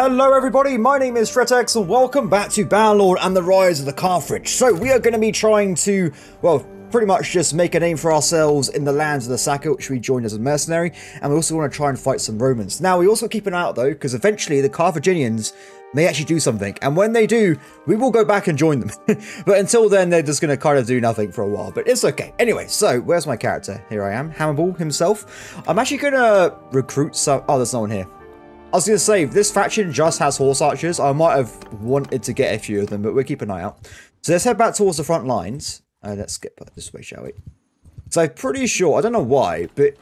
Hello everybody, my name is ThreatX and welcome back to Bannerlord and the Rise of the Carthage. So we are going to be trying to, well, pretty much just make a name for ourselves in the lands of the Saka, which we joined as a mercenary, and we also want to try and fight some Romans. Now, we also keep an eye out though, because eventually the Carthaginians may actually do something, and when they do, we will go back and join them. but until then, they're just going to kind of do nothing for a while, but it's okay. Anyway, so where's my character? Here I am, Hannibal himself. I'm actually going to recruit some... Oh, there's no one here. I was going to say, this faction just has horse archers, I might have wanted to get a few of them, but we'll keep an eye out. So let's head back towards the front lines. Uh, let's back this way, shall we? So I'm pretty sure, I don't know why, but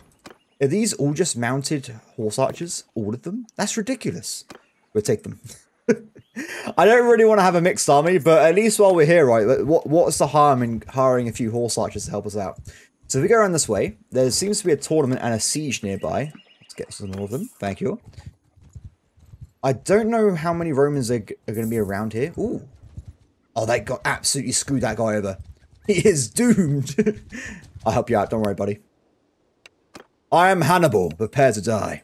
are these all just mounted horse archers? All of them? That's ridiculous. We'll take them. I don't really want to have a mixed army, but at least while we're here, right, what, what's the harm in hiring a few horse archers to help us out? So if we go around this way, there seems to be a tournament and a siege nearby. Let's get some more of them. Thank you. I don't know how many Romans are, are going to be around here. Ooh. Oh, they got absolutely screwed that guy over. He is doomed. I'll help you out. Don't worry, buddy. I am Hannibal. Prepare to die.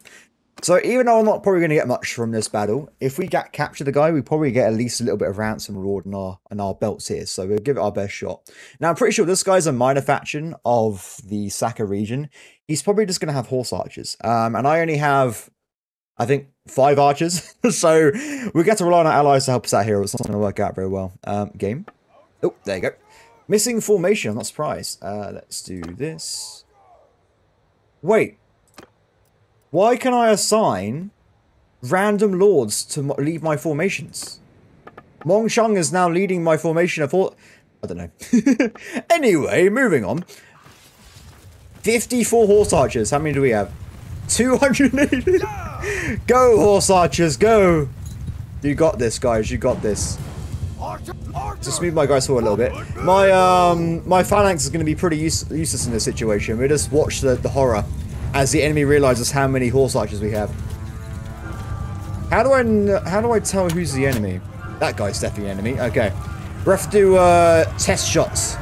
So even though I'm not probably going to get much from this battle, if we get capture the guy, we probably get at least a little bit of ransom reward in our in our belts here. So we'll give it our best shot. Now I'm pretty sure this guy's a minor faction of the Saka region. He's probably just going to have horse archers. Um, and I only have I think five archers. so we get to rely on our allies to help us out here. It's not going to work out very well. Um, game. Oh, there you go. Missing formation. I'm not surprised. Uh, let's do this. Wait. Why can I assign random lords to lead my formations? Mong Shang is now leading my formation of all... I don't know. anyway, moving on. 54 horse archers. How many do we have? 280. go, horse archers, go. You got this, guys. You got this. Just move my guys forward a little bit. My um my phalanx is going to be pretty use useless in this situation. We just watch the, the horror as the enemy realizes how many horse archers we have. How do I how do I tell who's the enemy? That guy's definitely enemy. Okay. We have to do uh, test shots.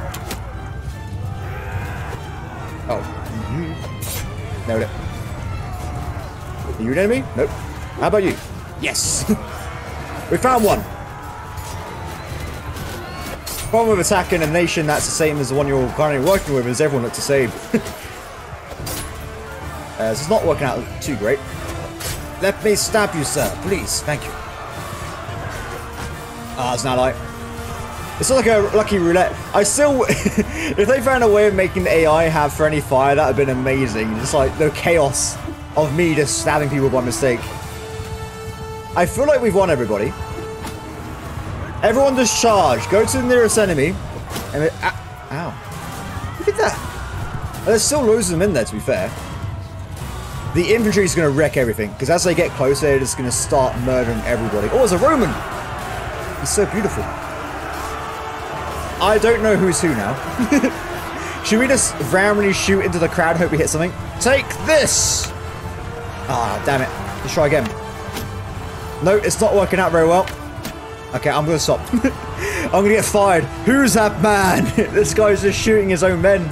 Oh. Mm -hmm. Nailed it. Are you an enemy? Nope. How about you? Yes! we found one! problem with attacking a nation that's the same as the one you're currently working with is everyone looks the same. uh, it's not working out too great. Let me stab you, sir. Please. Thank you. Ah, it's not like... It's not like a lucky roulette. I still... if they found a way of making the AI have friendly fire, that would have been amazing. Just like the chaos of me just stabbing people by mistake. I feel like we've won everybody. Everyone just charge. Go to the nearest enemy. And it, ah, ow. Look at that. There's still loads of them in there, to be fair. The infantry is going to wreck everything. Because as they get closer, they're just going to start murdering everybody. Oh, it's a Roman. He's so beautiful. I don't know who's who now. Should we just randomly shoot into the crowd hope we hit something? Take this! Ah, damn it. Let's try again. No, it's not working out very well. Okay, I'm gonna stop. I'm gonna get fired. Who's that man? this guy's just shooting his own men.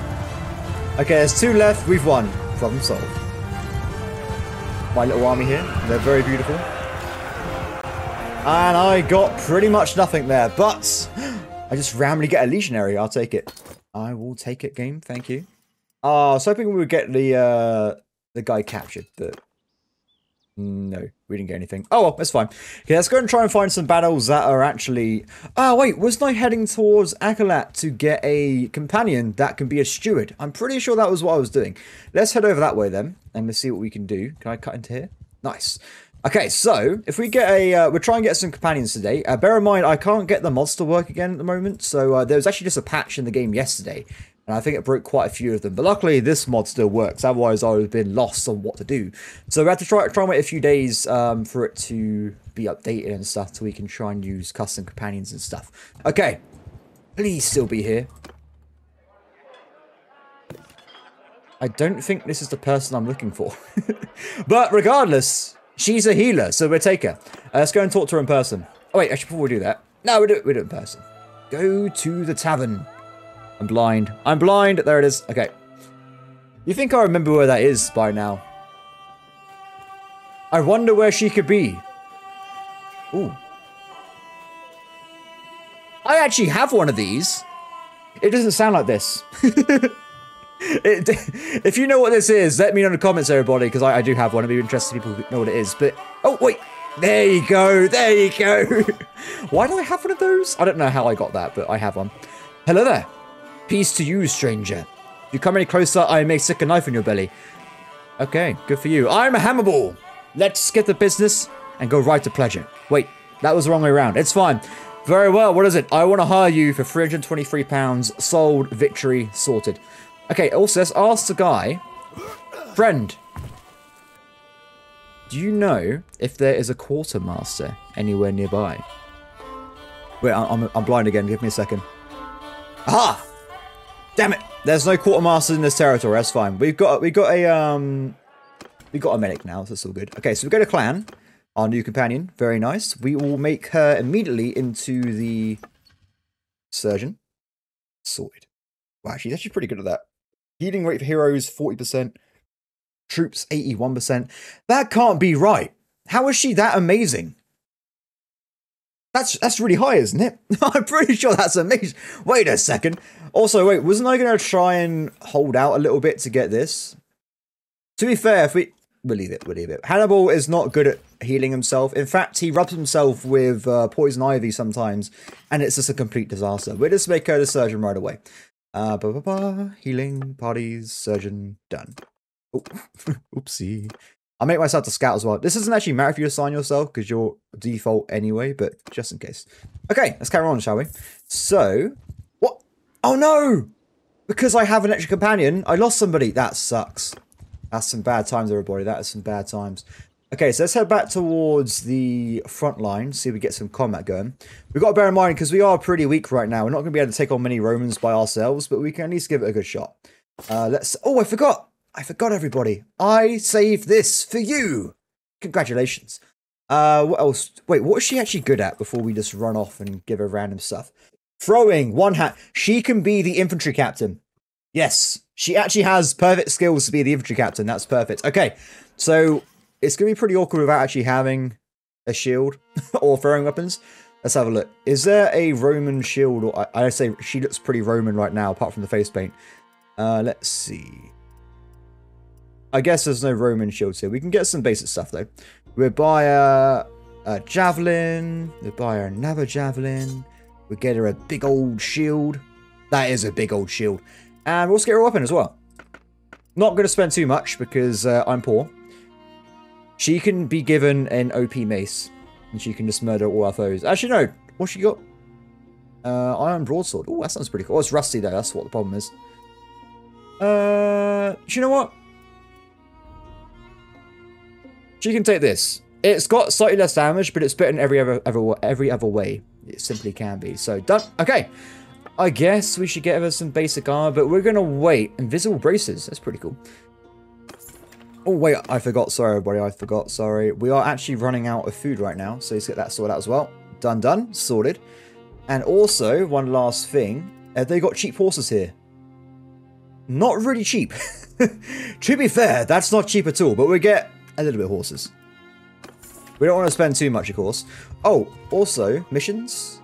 Okay, there's two left. We've won. Problem solved. My little army here. They're very beautiful. And I got pretty much nothing there, but I just randomly get a legionary. I'll take it. I will take it, game. Thank you. Oh, I was hoping we would get the uh, the guy captured, but no, we didn't get anything. Oh, well, that's fine. Okay, let's go and try and find some battles that are actually... Oh, wait, wasn't I heading towards Akkalat to get a companion that can be a steward? I'm pretty sure that was what I was doing. Let's head over that way then, and let's see what we can do. Can I cut into here? Nice. Okay, so if we get a, uh, we're try and get some companions today. Uh, bear in mind, I can't get the mods to work again at the moment, so uh, there was actually just a patch in the game yesterday and I think it broke quite a few of them. But luckily, this mod still works. Otherwise, I would have been lost on what to do. So we had to try, try and wait a few days um, for it to be updated and stuff so we can try and use custom companions and stuff. Okay. Please still be here. I don't think this is the person I'm looking for. but regardless, she's a healer, so we'll take her. Uh, let's go and talk to her in person. Oh, wait, actually, before we do that. No, we do, we do it in person. Go to the tavern. I'm blind. I'm blind. There it is. Okay. You think I remember where that is by now? I wonder where she could be. Ooh. I actually have one of these. It doesn't sound like this. it, if you know what this is, let me know in the comments, everybody, because I, I, do have one. I'd be interested in people know what it is. But, oh, wait. There you go. There you go. Why do I have one of those? I don't know how I got that, but I have one. Hello there. Peace to you, stranger. If you come any closer, I may stick a knife in your belly. Okay, good for you. I'm a Hannibal. Let's get the business and go right to pleasure. Wait, that was the wrong way around. It's fine. Very well, what is it? I want to hire you for £323. Sold, victory, sorted. Okay, also, let's ask the guy. Friend, do you know if there is a quartermaster anywhere nearby? Wait, I'm, I'm blind again. Give me a second. Aha! Damn it! There's no quartermasters in this territory. That's fine. We've got we've got a um we got a medic now. So that's all good. Okay, so we go to clan. Our new companion. Very nice. We will make her immediately into the surgeon. Sorted. Wow, she's actually pretty good at that. Healing rate for heroes, 40%. Troops, 81%. That can't be right. How is she that amazing? That's that's really high, isn't it? I'm pretty sure that's amazing. Wait a second. Also, wait, wasn't I going to try and hold out a little bit to get this? To be fair, if we... We'll leave it, we'll leave it. Hannibal is not good at healing himself. In fact, he rubs himself with uh, poison ivy sometimes, and it's just a complete disaster. We'll just make her the surgeon right away. Uh, ba -ba -ba, healing, parties, surgeon, done. Oh, oopsie. I'll make myself the scout as well. This doesn't actually matter if you assign yourself because you're default anyway, but just in case. Okay, let's carry on, shall we? So, what? Oh no! Because I have an extra companion, I lost somebody. That sucks. That's some bad times, everybody. That is some bad times. Okay, so let's head back towards the front line, see if we get some combat going. We've got to bear in mind, because we are pretty weak right now, we're not going to be able to take on many Romans by ourselves, but we can at least give it a good shot. Uh, let's... Oh, I forgot! I forgot, everybody. I saved this for you. Congratulations. Uh, what else? Wait, what is she actually good at before we just run off and give her random stuff? Throwing, one hat. She can be the infantry captain. Yes, she actually has perfect skills to be the infantry captain. That's perfect. Okay, so it's going to be pretty awkward without actually having a shield or throwing weapons. Let's have a look. Is there a Roman shield? Or I, I say she looks pretty Roman right now, apart from the face paint. Uh, let's see. I guess there's no Roman shields here. We can get some basic stuff, though. We'll buy a, a javelin. We'll buy her another javelin. We'll get her a big old shield. That is a big old shield. And we'll also get her a weapon as well. Not going to spend too much because uh, I'm poor. She can be given an OP mace. And she can just murder all our foes. Actually, no. What's she got? Uh, iron broadsword. Oh, that sounds pretty cool. Oh, it's rusty, though. That's what the problem is. Uh, do you know what? She can take this. It's got slightly less damage, but it's better in every other, other every other way. It simply can be. So done. Okay. I guess we should get her some basic armor, but we're gonna wait. Invisible braces. That's pretty cool. Oh wait, I forgot. Sorry, everybody. I forgot. Sorry. We are actually running out of food right now, so let's get that sorted out as well. Done, done, sorted. And also, one last thing. Have they got cheap horses here? Not really cheap. to be fair, that's not cheap at all, but we get a little bit of horses. We don't want to spend too much, of course. Oh, also, missions.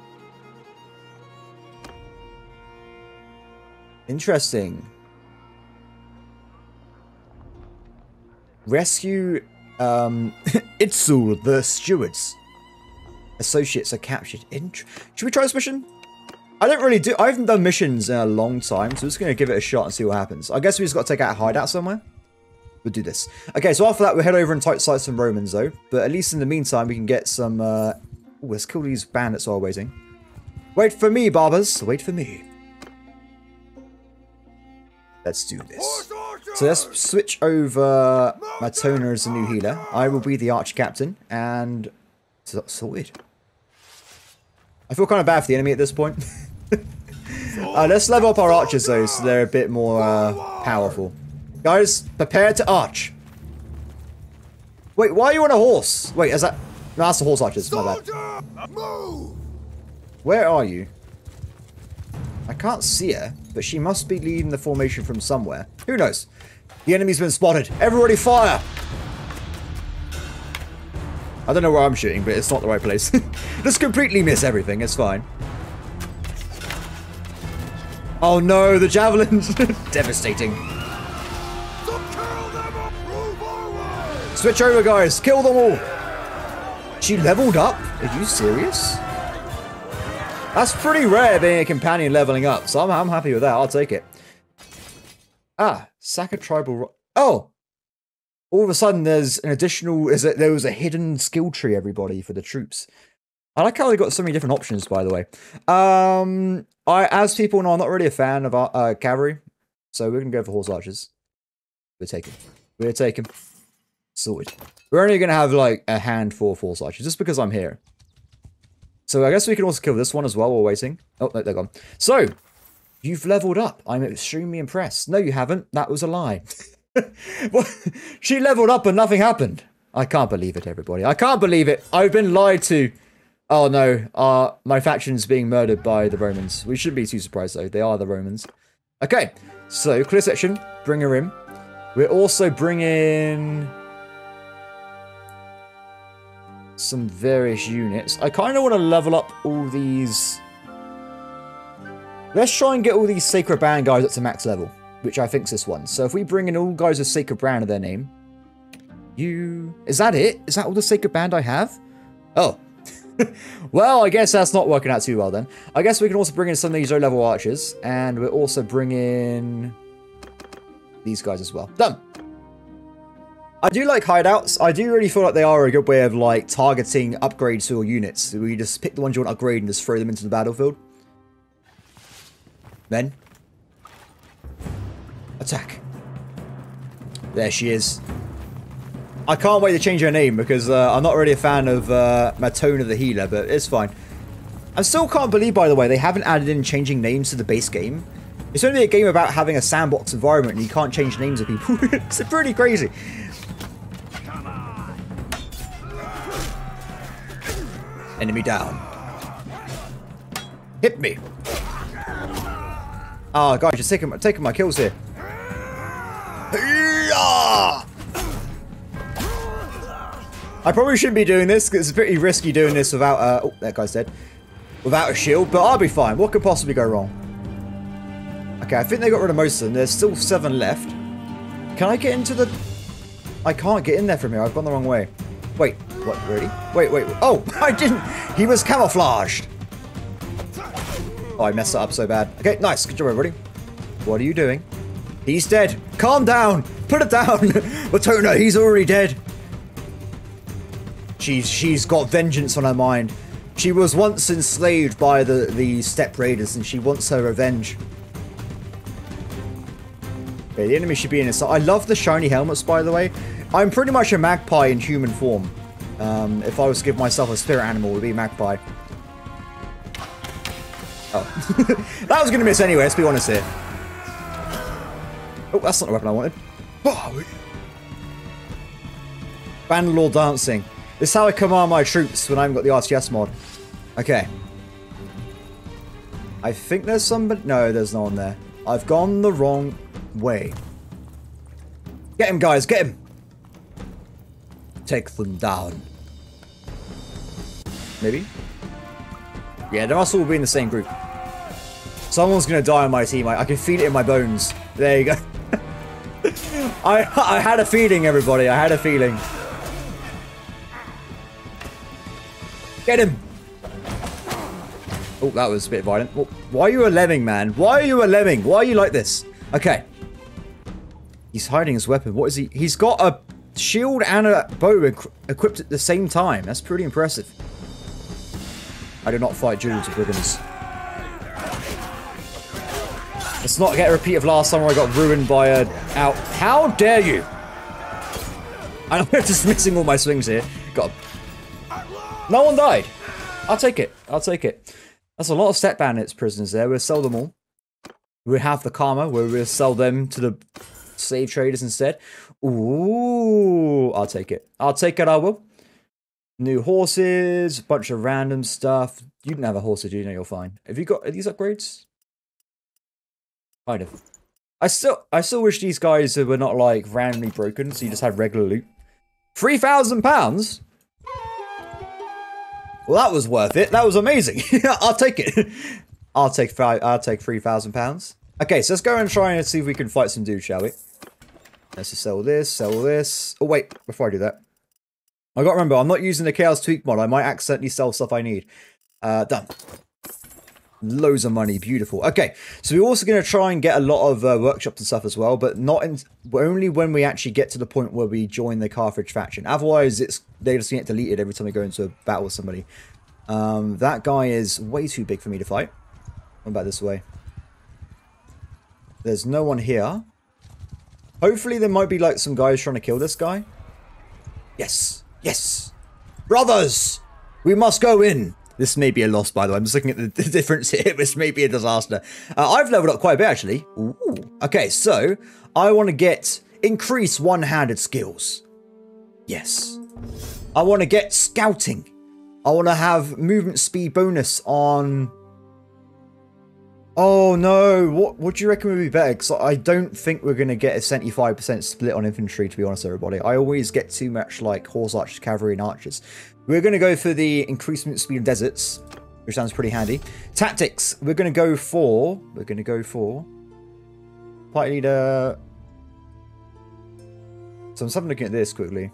Interesting. Rescue um, Itzul, the stewards. Associates are captured. In Should we try this mission? I don't really do. I haven't done missions in a long time, so I'm just going to give it a shot and see what happens. I guess we just got to take out a hideout somewhere we'll do this. Okay, so after that, we'll head over and tight sight some Romans, though. But at least in the meantime, we can get some... Uh... Ooh, let's kill these bandits while waiting. Wait for me, barbers. Wait for me. Let's do this. So let's switch over Matona as a new healer. I will be the arch captain, and... so Sorted. I feel kind of bad for the enemy at this point. uh, let's level up our archers, though, so they're a bit more uh, powerful. Guys, prepare to arch. Wait, why are you on a horse? Wait, is that... No, that's the horse archers, my bad. Where are you? I can't see her, but she must be leading the formation from somewhere. Who knows? The enemy's been spotted. Everybody fire! I don't know where I'm shooting, but it's not the right place. Just completely miss everything. It's fine. Oh no, the javelins! Devastating. Switch over, guys. Kill them all. She leveled up? Are you serious? That's pretty rare being a companion leveling up, so I'm, I'm happy with that. I'll take it. Ah, Saka Tribal... Oh! All of a sudden, there's an additional... Is it, there was a hidden skill tree, everybody, for the troops. I like how they got so many different options, by the way. Um, I, as people know, I'm not really a fan of uh, cavalry, so we're going to go for horse archers. We're taking. We're taking. Sorted. We're only going to have, like, a handful of horse archers, just because I'm here. So I guess we can also kill this one as well while waiting. Oh, they're gone. So, you've leveled up. I'm extremely impressed. No, you haven't. That was a lie. well, she leveled up and nothing happened. I can't believe it, everybody. I can't believe it. I've been lied to. Oh no, uh, my faction's being murdered by the Romans. We shouldn't be too surprised though. They are the Romans. Okay, so clear section. Bring her in. We're also bringing some various units. I kind of want to level up all these... Let's try and get all these Sacred Band guys up to max level, which I think's this one. So if we bring in all guys with Sacred Band of their name... You... Is that it? Is that all the Sacred Band I have? Oh. well, I guess that's not working out too well then. I guess we can also bring in some of these low-level archers, and we're also bringing these guys as well. Done. I do like hideouts. I do really feel like they are a good way of like targeting upgrades to your units. So you just pick the ones you want to upgrade and just throw them into the battlefield. Then. Attack. There she is. I can't wait to change her name because uh, I'm not really a fan of uh, Matona the healer, but it's fine. I still can't believe, by the way, they haven't added in changing names to the base game. It's only a game about having a sandbox environment and you can't change names of people. it's pretty crazy. Enemy down. Hit me. Oh, guys, you're taking, taking my kills here. I probably shouldn't be doing this, because it's pretty risky doing this without, uh, oh, that guy's dead. Without a shield, but I'll be fine. What could possibly go wrong? Okay, I think they got rid of most of them. There's still seven left. Can I get into the... I can't get in there from here. I've gone the wrong way. Wait, what, really? Wait, wait. Oh, I didn't. He was camouflaged. Oh, I messed that up so bad. Okay, nice. Good job, everybody. What are you doing? He's dead. Calm down. Put it down. Matona, he's already dead. She's, she's got vengeance on her mind. She was once enslaved by the, the Steppe Raiders and she wants her revenge. Okay, the enemy should be in his I love the shiny helmets, by the way. I'm pretty much a magpie in human form. Um, if I was to give myself a spirit animal, it would be magpie. Oh. that was going to miss anyway, let's be honest here. Oh, that's not the weapon I wanted. Oh. Dancing. This is how I command my troops when I haven't got the RTS mod. Okay. I think there's somebody... No, there's no one there. I've gone the wrong way. Get him, guys, get him! Take them down. Maybe? Yeah, they must all be in the same group. Someone's gonna die on my team. I, I can feel it in my bones. There you go. I, I had a feeling, everybody. I had a feeling. Get him! Oh, that was a bit violent. Why are you a lemming, man? Why are you a lemming? Why are you like this? Okay. He's hiding his weapon. What is he? He's got a shield and a bow equipped at the same time. That's pretty impressive. I do not fight duels with brigands. Let's not get a repeat of last summer I got ruined by a out. How dare you? I'm just missing all my swings here. Got No one died. I'll take it. I'll take it. That's a lot of Steppe Bandits prisoners there. We'll sell them all. We have the karma where we'll sell them to the slave traders instead. Ooh, I'll take it. I'll take it, I will. New horses, bunch of random stuff. You didn't have a horse, did you? No, you're fine. Have you got these upgrades? Kind of. I still, I still wish these guys were not like randomly broken, so you just had regular loot. Three thousand pounds. Well, that was worth it. That was amazing. I'll take it. I'll take five. I'll take three thousand pounds. Okay, so let's go and try and see if we can fight some dudes, shall we? Let's just sell this, sell this. Oh wait, before I do that, I got to remember I'm not using the Chaos Tweak mod. I might accidentally sell stuff I need. Uh, done. Loads of money, beautiful. Okay, so we're also going to try and get a lot of uh, workshops and stuff as well, but not in, only when we actually get to the point where we join the Carthage faction. Otherwise, it's they just get deleted every time we go into a battle with somebody. Um, that guy is way too big for me to fight. What about this way? There's no one here. Hopefully there might be like some guys trying to kill this guy. Yes. Yes. Brothers! We must go in. This may be a loss, by the way. I'm just looking at the, difference here. This may be a disaster. Uh, I've leveled up quite a bit, actually. Ooh. Okay, so I want to get increase one-handed skills. Yes. I want to get scouting. I want to have movement speed bonus on... Oh no, what what do you reckon would be better? Because I don't think we're going to get a 75% split on infantry, to be honest, everybody. I always get too much like horse archers, cavalry, and archers. We're going to go for the increasement speed of deserts, which sounds pretty handy. Tactics, we're going to go for... We're going to go for... Party leader... So I'm just looking at this quickly.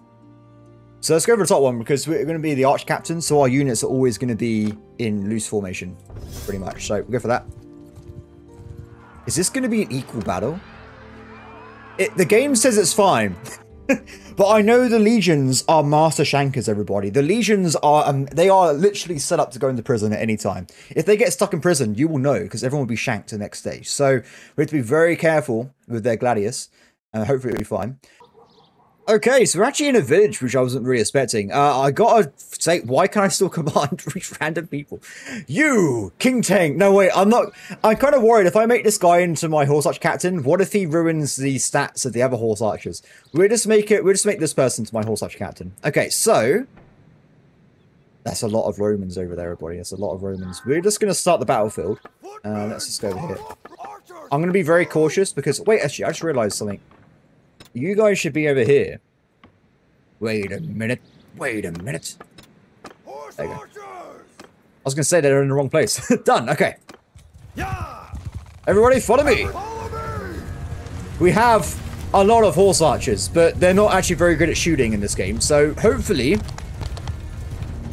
So let's go for the top one because we're going to be the arch captain, so our units are always going to be in loose formation, pretty much. So we'll go for that. Is this going to be an equal battle? It, the game says it's fine. but I know the legions are master shankers, everybody. The legions are, um, they are literally set up to go into prison at any time. If they get stuck in prison, you will know because everyone will be shanked the next day. So we have to be very careful with their gladius and hopefully it'll be fine. Okay, so we're actually in a village, which I wasn't really expecting. Uh, I gotta say, why can I still command random people? You, King Tank. No, wait, I'm not. I'm kind of worried if I make this guy into my horse arch captain. What if he ruins the stats of the other horse archers? We'll just make it. We'll just make this person to my horse arch captain. Okay, so that's a lot of Romans over there, everybody. That's a lot of Romans. We're just gonna start the battlefield. Uh, let's just go over here. I'm gonna be very cautious because wait, actually, I just realized something. You guys should be over here. Wait a minute. Wait a minute. There you go. I was going to say they're in the wrong place. Done. Okay. Everybody follow me. We have a lot of horse archers, but they're not actually very good at shooting in this game. So hopefully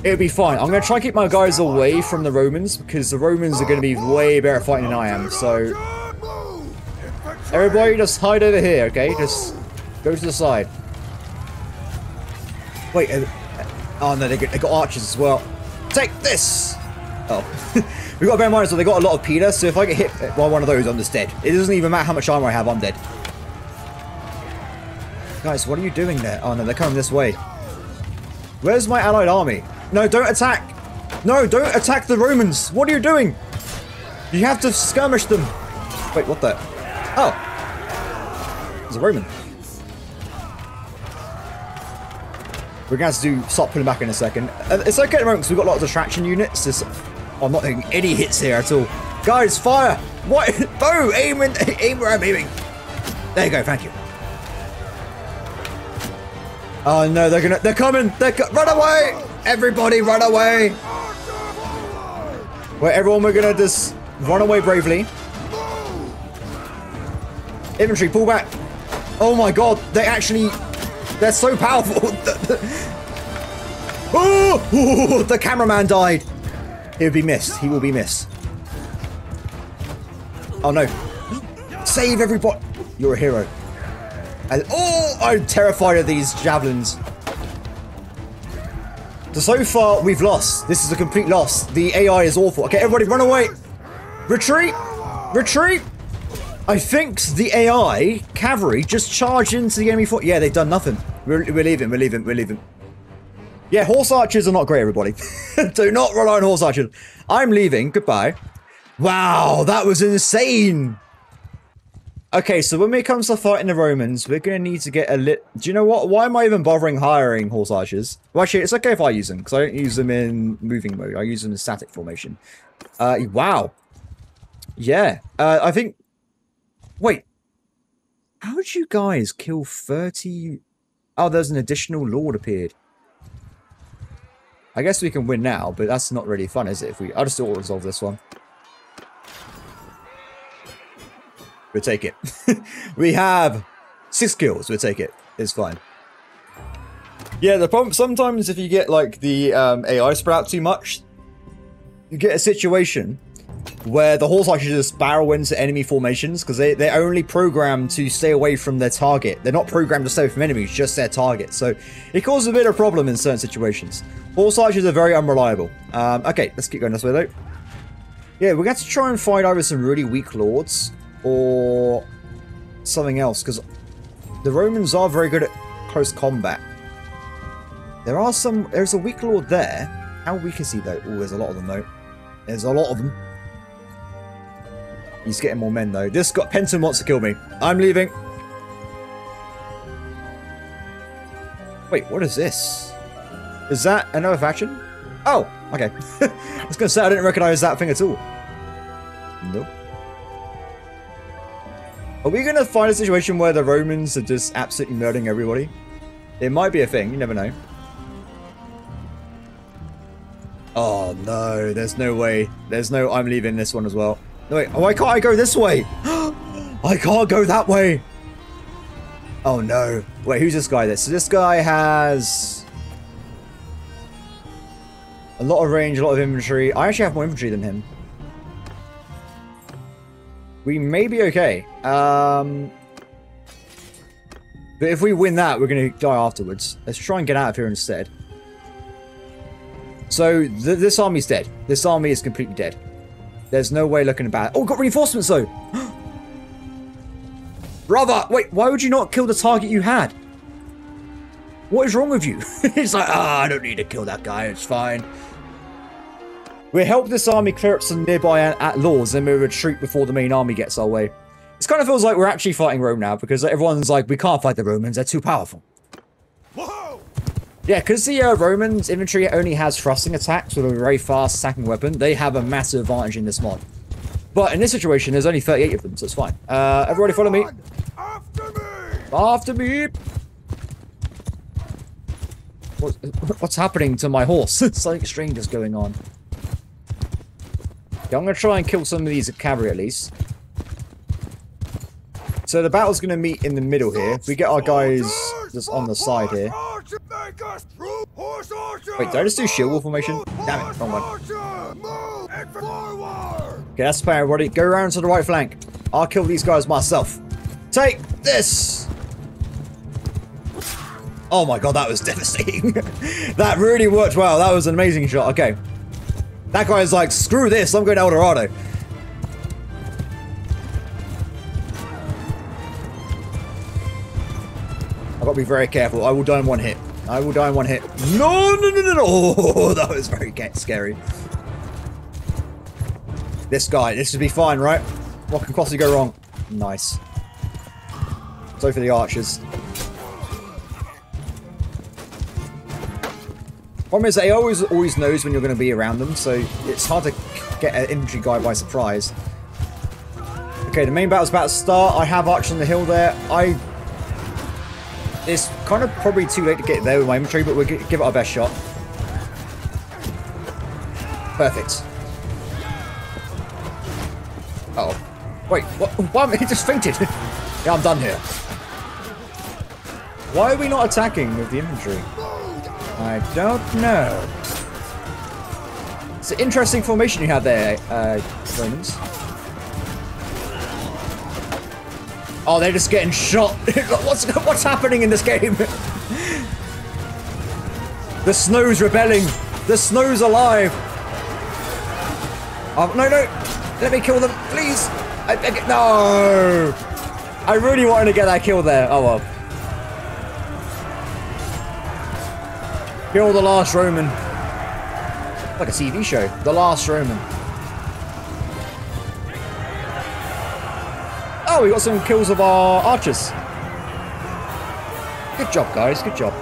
it'll be fine. I'm going to try and keep my guys away from the Romans because the Romans are going to be way better fighting than I am. So everybody just hide over here, okay? Just Go to the side. Wait, uh, oh no, they got, they got archers as well. Take this! Oh. we got to bear in mind, so they got a lot of pila, so if I get hit by one of those, I'm just dead. It doesn't even matter how much armor I have, I'm dead. Guys, what are you doing there? Oh no, they're coming this way. Where's my allied army? No, don't attack! No, don't attack the Romans! What are you doing? You have to skirmish them! Wait, what the? Oh! There's a Roman. We're going to have to do, stop pulling back in a second. Uh, it's okay at the moment because we've got lots of traction units. This, I'm not taking any hits here at all. Guys, fire! What? Bo! Aim, in, aim where I'm aiming. There you go, thank you. Oh no, they're gonna, they're coming! They're co run away! Everybody run away! Wait, everyone, we're gonna just run away bravely. Infantry, pull back. Oh my god, they actually they're so powerful. oh, the cameraman died. He'll be missed. He will be missed. Oh no. Save everybody. You're a hero. And, oh, I'm terrified of these javelins. So, so far, we've lost. This is a complete loss. The AI is awful. Okay, everybody run away. Retreat. Retreat. I think the AI, cavalry, just charged into the enemy fort. Yeah, they've done nothing. We're, we're leaving, we're leaving, we're leaving. Yeah, horse archers are not great, everybody. Do not rely on horse archers. I'm leaving. Goodbye. Wow, that was insane. Okay, so when it comes to fighting the Romans, we're going to need to get a lit... Do you know what? Why am I even bothering hiring horse archers? Well, actually, it's okay if I use them, because I don't use them in moving mode. I use them in static formation. Uh, wow. Yeah. Uh, I think Wait. How did you guys kill 30... Oh, there's an additional lord appeared. I guess we can win now, but that's not really fun, is it? If we, I'll just auto-resolve this one. We'll take it. we have six kills. We'll take it. It's fine. Yeah, the problem sometimes if you get like the um, AI sprout too much, you get a situation where the horse archers just barrel into enemy formations because they, they're only programmed to stay away from their target. They're not programmed to stay away from enemies, just their target. So it causes a bit of problem in certain situations. Horse archers are very unreliable. Um, okay, let's keep going this way though. Yeah, we're going to try and find either some really weak lords or something else because the Romans are very good at close combat. There are some. There's a weak lord there. How weak is he though? Oh, there's a lot of them though. There's a lot of them. He's getting more men though. This got Penton wants to kill me. I'm leaving. Wait, what is this? Is that another faction? Oh, okay. I was gonna say I didn't recognize that thing at all. Nope. Are we gonna find a situation where the Romans are just absolutely murdering everybody? It might be a thing, you never know. Oh no, there's no way. There's no I'm leaving this one as well. No wait, why can't I go this way? I can't go that way. Oh no. Wait, who's this guy? This so this guy has a lot of range, a lot of infantry. I actually have more infantry than him. We may be okay. Um, but if we win that, we're going to die afterwards. Let's try and get out of here instead. So, th this army's dead. This army is completely dead. There's no way looking about. Oh, got reinforcements though! Brother! Wait, why would you not kill the target you had? What is wrong with you? He's like, ah, oh, I don't need to kill that guy, it's fine. We help this army clear up some nearby at laws, then we retreat before the main army gets our way. It kind of feels like we're actually fighting Rome now, because everyone's like, we can't fight the Romans, they're too powerful. Yeah, because the uh, Romans infantry only has thrusting attacks with a very fast sacking weapon, they have a massive advantage in this mod. But in this situation, there's only 38 of them, so it's fine. Uh, everybody follow me. After me! After me! what's happening to my horse? Something strange is going on. Yeah, I'm going to try and kill some of these cavalry at least. So the battle's going to meet in the middle here. We get our guys just on the side here. Wait, did I just do shield wall formation? Damn it, wrong one. Okay, that's fair, everybody. Go around to the right flank. I'll kill these guys myself. Take this! Oh my god, that was devastating. that really worked well. That was an amazing shot. Okay, that guy's like, screw this, I'm going to El Dorado. Be very careful. I will die in one hit. I will die in one hit. No, no, no, no, no. Oh, that was very scary. This guy, this should be fine, right? What can possibly go wrong? Nice. So for the archers. Problem is, they always always knows when you're going to be around them, so it's hard to get an infantry guy by surprise. Okay, the main battle's about to start. I have archers on the hill there. I... It's kind of probably too late to get there with my infantry, but we'll give it our best shot. Perfect. Uh oh Wait, what? Why? He just fainted. yeah, I'm done here. Why are we not attacking with the infantry? I don't know. It's an interesting formation you have there, uh, Romans. Oh, they're just getting shot. what's what's happening in this game? the snow's rebelling. The snow's alive. Oh, no, no. Let me kill them, please. I, I, no. I really wanted to get that kill there. Oh, well. Kill the last Roman. Like a TV show. The last Roman. We got some kills of our archers. Good job, guys. Good job.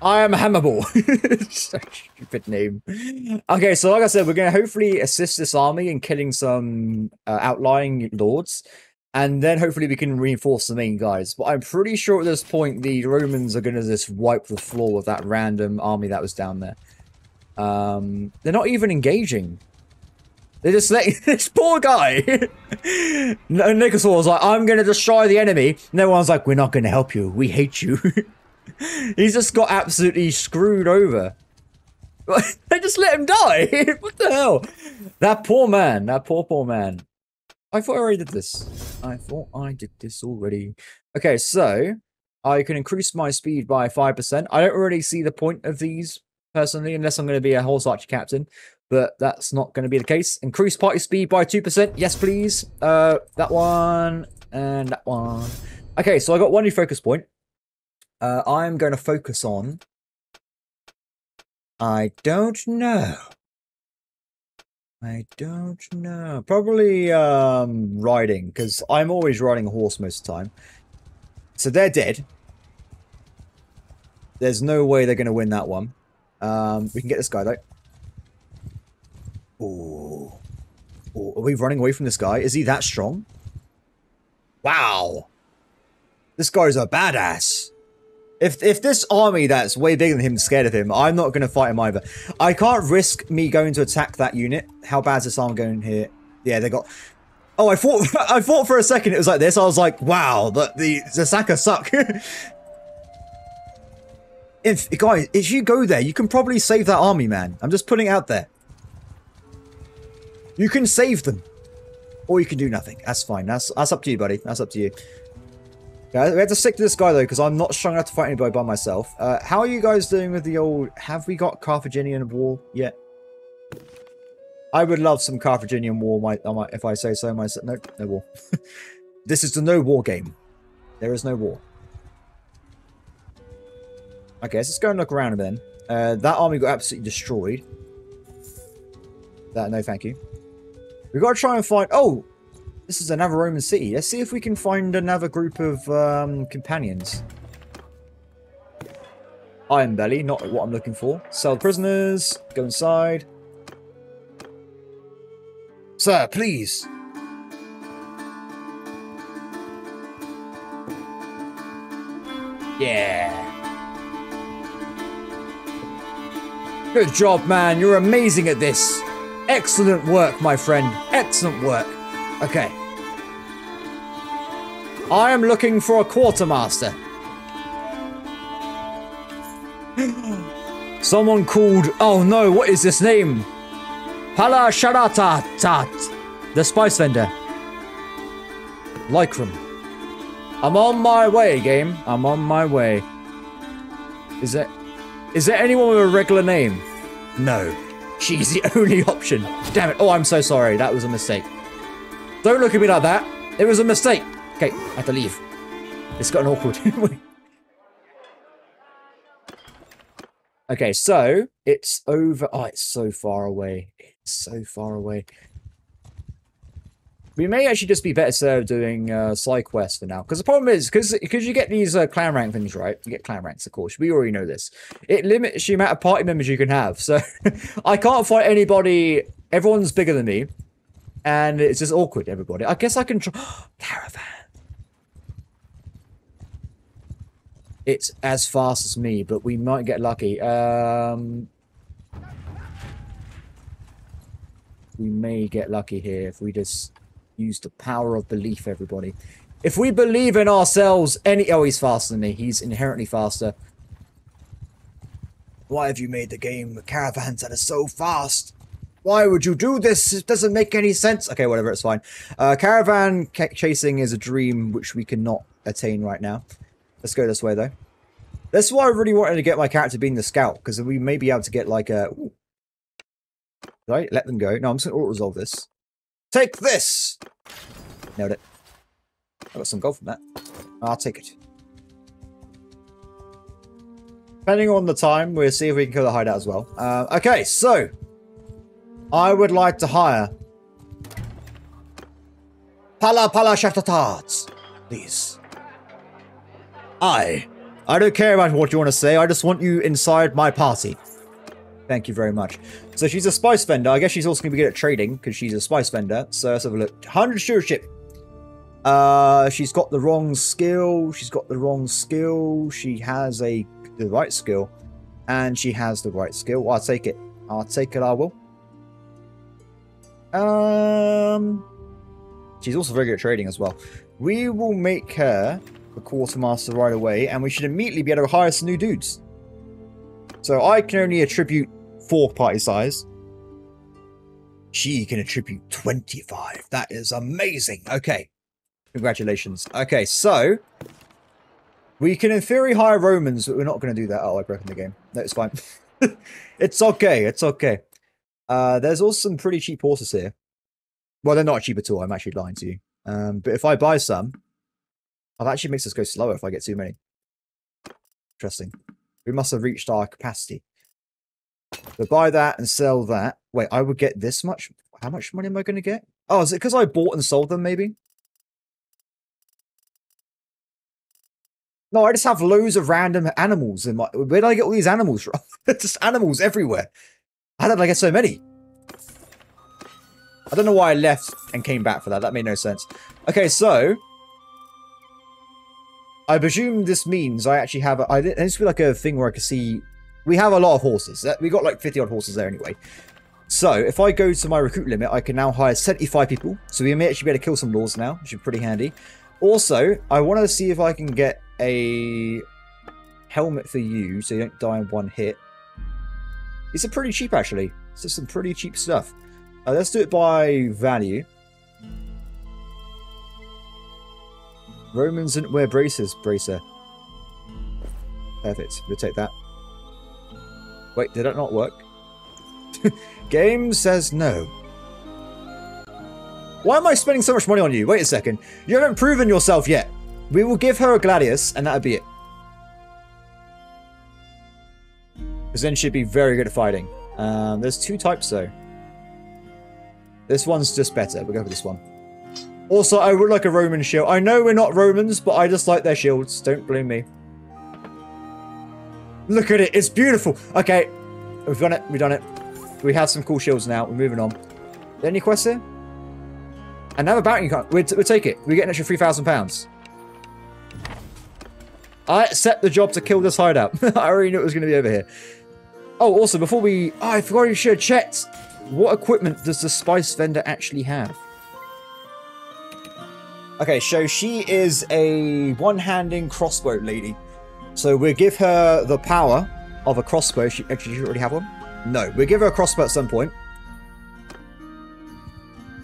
I am Hannibal. Stupid name. Okay, so like I said, we're going to hopefully assist this army in killing some uh, outlying lords. and then hopefully we can reinforce the main guys. But I'm pretty sure at this point the Romans are going to just wipe the floor with that random army that was down there. Um, they're not even engaging. They're just letting this poor guy. Nicholas was like, I'm going to destroy the enemy. And everyone's like, we're not going to help you. We hate you. He's just got absolutely screwed over. they just let him die. what the hell? That poor man. That poor, poor man. I thought I already did this. I thought I did this already. Okay, so I can increase my speed by 5%. I don't really see the point of these personally, unless I'm going to be a horse archer captain, but that's not going to be the case. Increase party speed by 2%. Yes, please. Uh, that one and that one. Okay, so I got one new focus point. Uh, I'm going to focus on... I don't know. I don't know. Probably um, riding, because I'm always riding a horse most of the time. So they're dead. There's no way they're going to win that one. Um, we can get this guy, though. Oh. Are we running away from this guy? Is he that strong? Wow. This guy's a badass. If if this army that's way bigger than him is scared of him, I'm not going to fight him either. I can't risk me going to attack that unit. How bad is this army going here? Yeah, they got... Oh, I thought I thought for a second it was like this. I was like, wow, the, the Zasaka suck. if, guys, if you go there, you can probably save that army, man. I'm just putting it out there. You can save them. Or you can do nothing. That's fine. That's, that's up to you, buddy. That's up to you. Yeah, we have to stick to this guy though, because I'm not strong enough to fight anybody by myself. Uh, how are you guys doing with the old... Have we got Carthaginian War yet? I would love some Carthaginian War, my, if I say so myself. No, no war. this is the no war game. There is no war. Okay, let's go and look around then. Uh, that army got absolutely destroyed. That, no thank you. We got to try and find... Oh! This is another Roman city. Let's see if we can find another group of um, companions. Iron Belly, not what I'm looking for. Sell prisoners. Go inside. Sir, please. Yeah. Good job, man. You're amazing at this. Excellent work, my friend. Excellent work. Okay. I am looking for a quartermaster. Someone called... Oh no, what is this name? Pala Sharata Tat. The spice vendor. Lycrum. I'm on my way, game. I'm on my way. Is there... Is there anyone with a regular name? No. She's the only option. Damn it. Oh, I'm so sorry. That was a mistake. Don't look at me like that. It was a mistake. Okay, I have to leave. It's gotten awkward. okay, so it's over. Oh, it's so far away. It's so far away. We may actually just be better served doing uh, side quests for now. Because the problem is, because you get these uh, clan rank things, right? You get clan ranks, of course. We already know this. It limits the amount of party members you can have. So I can't fight anybody. Everyone's bigger than me. And it's just awkward, everybody. I guess I can try... Caravan. It's as fast as me, but we might get lucky. Um, we may get lucky here if we just use the power of belief, everybody. If we believe in ourselves, any... Oh, he's faster than me. He's inherently faster. Why have you made the game caravans that are so fast? Why would you do this? It doesn't make any sense. Okay, whatever, it's fine. Uh, caravan chasing is a dream which we cannot attain right now. Let's go this way, though. That's why I really wanted to get my character being the scout, because we may be able to get, like, a... Right, let them go. No, I'm just going to auto-resolve this. Take this! Nailed it. I got some gold from that. I'll take it. Depending on the time, we'll see if we can kill the hideout as well. Uh, okay, so... I would like to hire Pala Pala Shaftatats, please. I. I don't care about what you want to say, I just want you inside my party. Thank you very much. So she's a spice vendor. I guess she's also going to be good at trading, because she's a spice vendor. So let's have a look. 100 stewardship. Uh, she's got the wrong skill. She's got the wrong skill. She has a the right skill, and she has the right skill. I'll take it. I'll take it. I will. Um, she's also very good at trading as well. We will make her the quartermaster right away, and we should immediately be able to hire some new dudes. So I can only attribute four party size. She can attribute 25. That is amazing. Okay. Congratulations. Okay, so we can in theory hire Romans, but we're not going to do that. Oh, I broke in the game. No, it's fine. it's okay. It's okay. Uh, there's also some pretty cheap horses here. Well, they're not cheap at all. I'm actually lying to you. Um, but if I buy some, that actually makes us go slower if I get too many. Interesting. We must have reached our capacity. So buy that and sell that. Wait, I would get this much? How much money am I going to get? Oh, is it because I bought and sold them, maybe? No, I just have loads of random animals in my... Where did I get all these animals from? just animals everywhere. How did I get so many? I don't know why I left and came back for that. That made no sense. Okay, so... I presume this means I actually have... A, I, this be like a thing where I can see... We have a lot of horses. We got like 50 odd horses there anyway. So, if I go to my recruit limit, I can now hire 75 people. So we may actually be able to kill some lords now, which is pretty handy. Also, I want to see if I can get a helmet for you so you don't die in one hit. It's a pretty cheap, actually. It's just some pretty cheap stuff. Uh, let's do it by value. Romans didn't wear braces, bracer. Perfect. We'll take that. Wait, did that not work? Game says no. Why am I spending so much money on you? Wait a second. You haven't proven yourself yet. We will give her a Gladius, and that'll be it. Because then she'd be very good at fighting. Um, there's two types, though. This one's just better. We'll go for this one. Also, I would like a Roman shield. I know we're not Romans, but I just like their shields. Don't blame me. Look at it. It's beautiful. Okay. We've done it. We've done it. We have some cool shields now. We're moving on. Any quests here? Another bounty card. We'll, we'll take it. We get an extra £3,000. I accept the job to kill this hideout. I already knew it was going to be over here. Oh, also, before we... Oh, I forgot you should have checked. What equipment does the spice vendor actually have? Okay, so she is a one-handing crossbow lady. So we'll give her the power of a crossbow. She actually she already have one? No, we'll give her a crossbow at some point.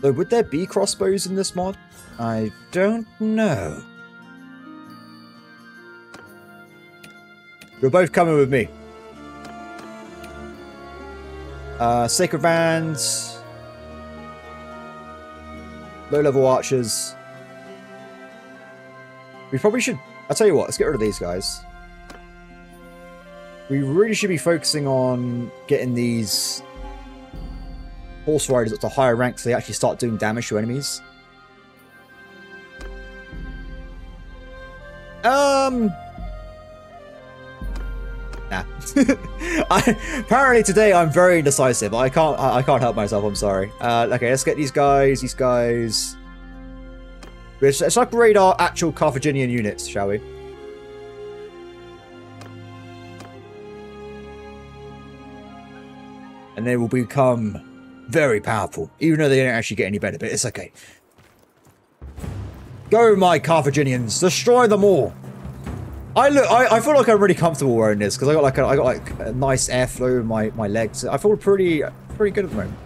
So would there be crossbows in this mod? I don't know. You're both coming with me. Uh, Sacred Bands. Low-level archers. We probably should... I'll tell you what, let's get rid of these guys. We really should be focusing on getting these horse riders up to higher ranks so they actually start doing damage to enemies. Um... Nah. I, apparently today I'm very indecisive. I can't. I, I can't help myself. I'm sorry. Uh, okay, let's get these guys. These guys. Let's, upgrade our actual Carthaginian units, shall we? And they will become very powerful, even though they don't actually get any better. But it's okay. Go, my Carthaginians! Destroy them all! I look. I, I feel like I'm really comfortable wearing this because I got like a, I got like a nice airflow in my my legs. I feel pretty pretty good at the moment.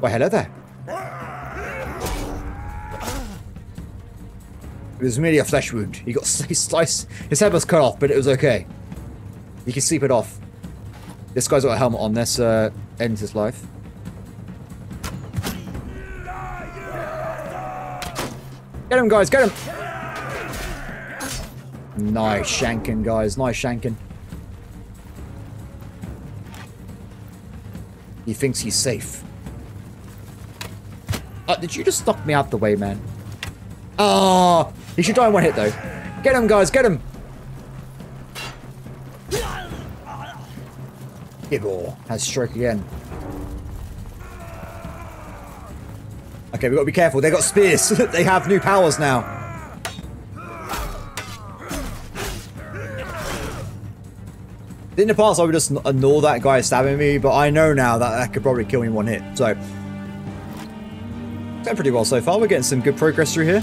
Well, hello there. It was merely a flesh wound. He got sliced. His head was cut off, but it was okay. He can sleep it off. This guy's got a helmet on. This uh, ends his life. Get him, guys. Get him. Nice shanking, guys. Nice shanking. He thinks he's safe. Uh, did you just knock me out the way, man? Oh, he should die in one hit, though. Get him, guys. Get him. Igor has stroke again. Okay, we've gotta be careful. They've got spears. they have new powers now. In the past, I would just ignore that guy stabbing me, but I know now that that could probably kill me in one hit. So, going pretty well so far. We're getting some good progress through here.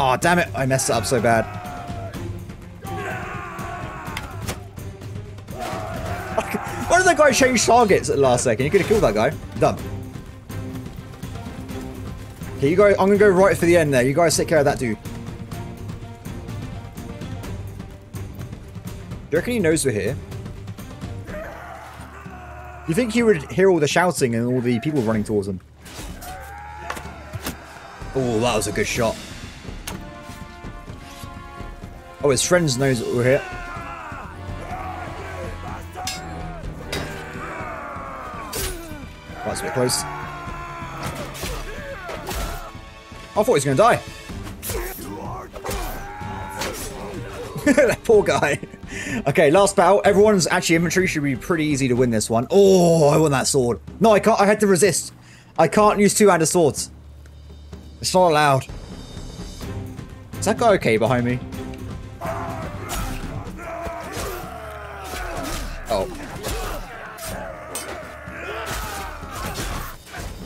Oh, damn it. I messed it up so bad. Why did that guy change targets at the last second? You could have killed that guy. Done. Okay, you guys, I'm gonna go right for the end there. You guys take care of that dude. Do you reckon he knows we're here? You think he would hear all the shouting and all the people running towards him? Oh, that was a good shot. Oh, his friends knows that we're here. That's a bit close. I thought he was going to die. that poor guy. Okay, last battle. Everyone's actually inventory should be pretty easy to win this one. Oh, I want that sword. No, I can't. I had to resist. I can't use two-handed swords. It's not allowed. Is that guy okay behind me?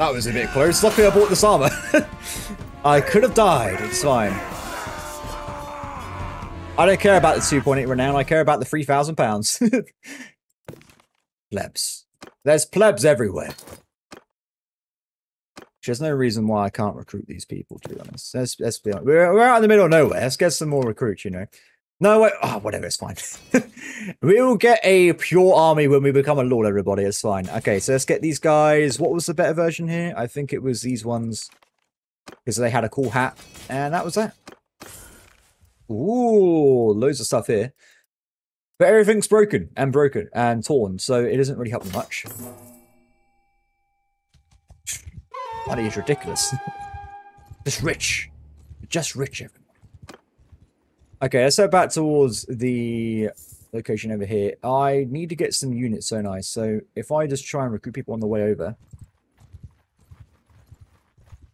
That was a bit close. Luckily I bought this armor. I could have died. It's fine. I don't care about the 2.8 renown. I care about the 3,000 pounds. plebs. There's plebs everywhere. There's no reason why I can't recruit these people, to be honest. Let's, let's be honest. We're, we're out in the middle of nowhere. Let's get some more recruits, you know. No, wait. Oh, whatever. It's fine. we will get a pure army when we become a lord, everybody. It's fine. Okay, so let's get these guys. What was the better version here? I think it was these ones. Because they had a cool hat. And that was that. Ooh, loads of stuff here. But everything's broken and broken and torn, so it doesn't really help much. Money is ridiculous. just rich. Just rich, everyone. Okay, let's head back towards the location over here. I need to get some units so nice, so if I just try and recruit people on the way over...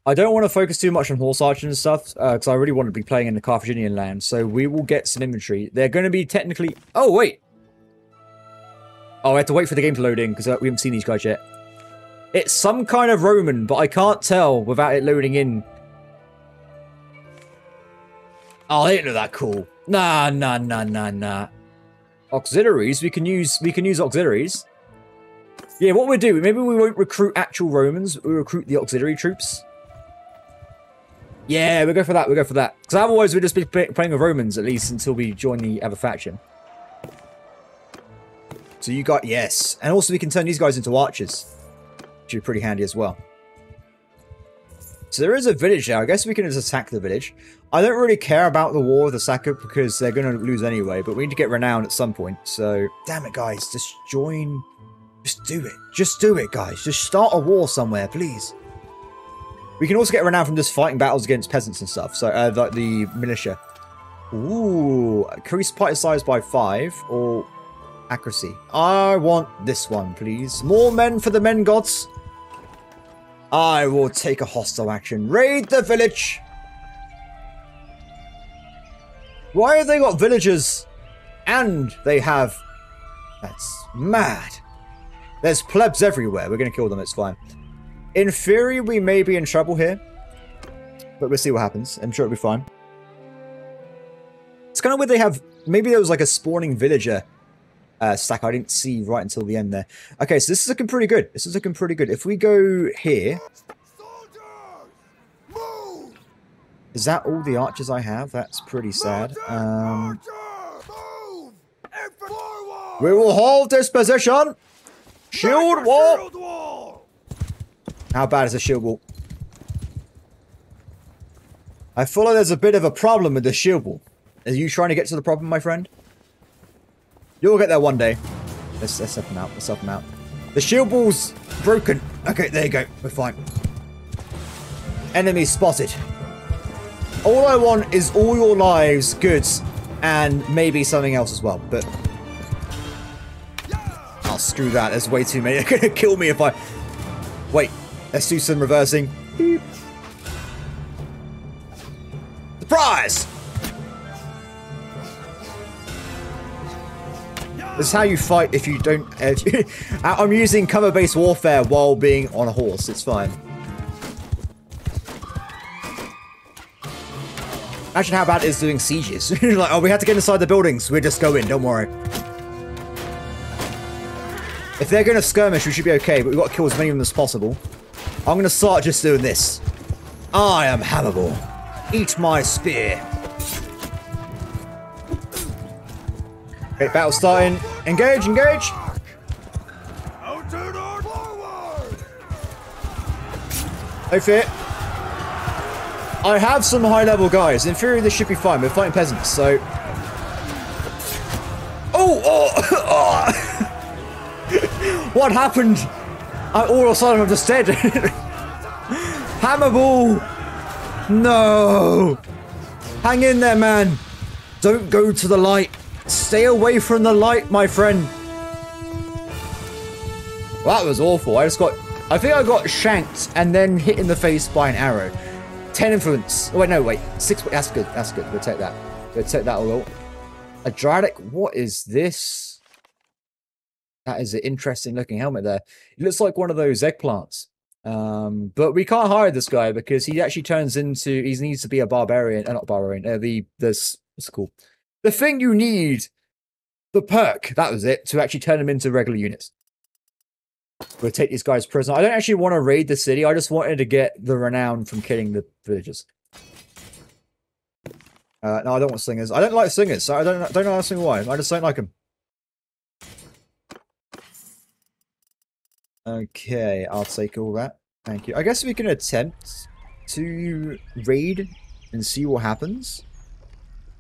I don't want to focus too much on horse archers and stuff, because uh, I really want to be playing in the Carthaginian land, so we will get some inventory. They're going to be technically... Oh, wait! Oh, I have to wait for the game to load in, because uh, we haven't seen these guys yet. It's some kind of Roman, but I can't tell without it loading in. Oh, they ain't that cool. Nah, nah, nah, nah, nah. Auxiliaries, we can use we can use auxiliaries. Yeah, what we'll do, maybe we won't recruit actual Romans, we recruit the auxiliary troops. Yeah, we'll go for that. We'll go for that. Because otherwise we'll just be playing with Romans, at least, until we join the other faction. So you got... Yes. And also we can turn these guys into archers. Which be pretty handy as well. So there is a village there. I guess we can just attack the village. I don't really care about the war of the Saka because they're going to lose anyway. But we need to get renowned at some point. So, damn it, guys. Just join... Just do it. Just do it, guys. Just start a war somewhere, please. We can also get renowned from just fighting battles against peasants and stuff. So, uh, the militia. Ooh, increase party size by five or accuracy. I want this one, please. More men for the men gods. I will take a hostile action. Raid the village. Why have they got villagers and they have... That's mad. There's plebs everywhere. We're going to kill them. It's fine. In theory, we may be in trouble here. But we'll see what happens. I'm sure it'll be fine. It's kind of weird they have... Maybe there was like a spawning villager uh, stack I didn't see right until the end there. Okay, so this is looking pretty good. This is looking pretty good. If we go here... Is that all the archers I have? That's pretty sad. Um, we will hold this position! Shield wall! How bad is the shield wall? I feel like there's a bit of a problem with the shield wall. Are you trying to get to the problem, my friend? You'll get there one day. Let's, let's help him out. Let's help him out. The shield wall's broken. Okay, there you go. We're fine. Enemy spotted. All I want is all your lives, goods, and maybe something else as well, but... Oh, screw that. There's way too many. They're gonna kill me if I... Wait. Let's do some reversing. Beep. Surprise! This is how you fight if you don't... If uh, you, I'm using cover-based warfare while being on a horse. It's fine. Imagine how bad it is doing sieges. like, oh, we had to get inside the buildings. We're just going, don't worry. If they're going to skirmish, we should be okay, but we've got to kill as many of them as possible. I'm going to start just doing this. I am Hannibal. Eat my spear. Okay, battle starting. Engage, engage! No fear. I have some high level guys. In theory, this should be fine. We're fighting peasants, so... Oh! Oh! oh. what happened? I, all of a sudden, I'm just dead. Hammerball! No! Hang in there, man. Don't go to the light. Stay away from the light, my friend. Well, that was awful. I just got... I think I got shanked and then hit in the face by an arrow. 10 influence. Oh, wait, no, wait. 6. That's good. That's good. We'll take that. We'll take that a little. A Dradic. What is this? That is an interesting looking helmet there. It looks like one of those eggplants. Um, but we can't hire this guy because he actually turns into he needs to be a barbarian, uh, not barbarian. Uh, the this what's cool. The thing you need, the perk. That was it to actually turn them into regular units. We'll take these guys prisoner. I don't actually want to raid the city. I just wanted to get the renown from killing the villagers. Uh, no, I don't want singers. I don't like singers. So I don't don't ask me why. I just don't like them. Okay, I'll take all that. Thank you. I guess we can attempt to raid and see what happens.